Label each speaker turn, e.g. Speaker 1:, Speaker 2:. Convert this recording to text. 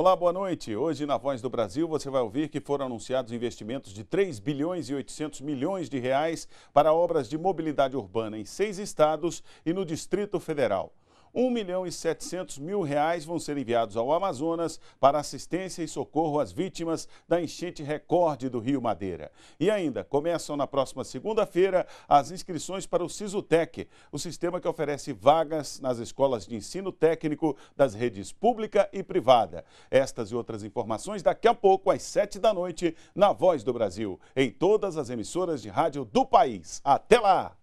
Speaker 1: Olá, boa noite. Hoje na Voz do Brasil você vai ouvir que foram anunciados investimentos de 3 bilhões e 800 milhões de reais para obras de mobilidade urbana em seis estados e no Distrito Federal. 1 milhão e 700 mil reais vão ser enviados ao Amazonas para assistência e socorro às vítimas da enchente recorde do Rio Madeira. E ainda, começam na próxima segunda-feira as inscrições para o SISUTEC, o sistema que oferece vagas nas escolas de ensino técnico das redes pública e privada. Estas e outras informações daqui a pouco, às sete da noite, na Voz do Brasil, em todas as emissoras de rádio do país. Até lá!